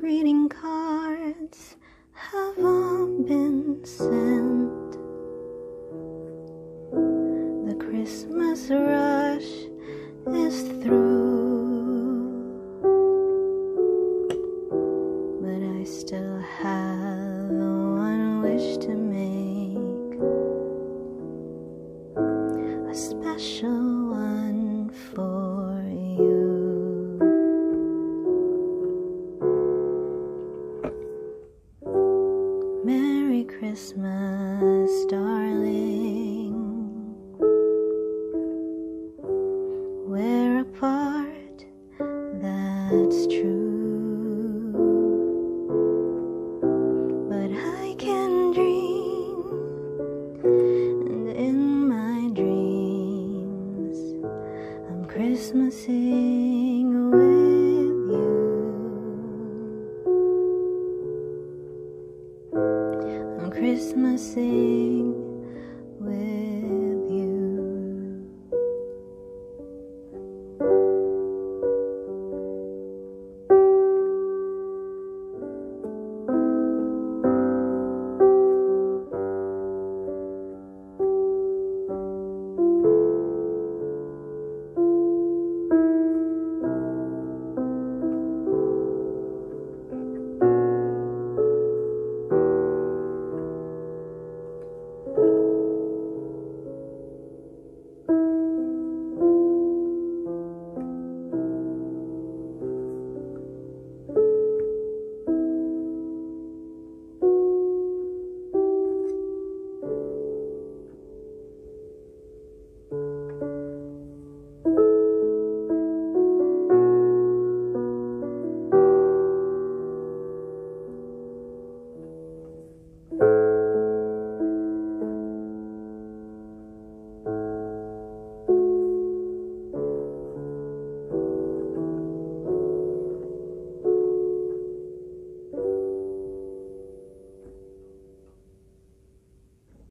greeting cards have all been sent. The Christmas rush is through, but I still have one wish to make a special one. Christmas, darling. We're apart, that's true. But I can dream, and in my dreams, I'm Christmasing with Christmasing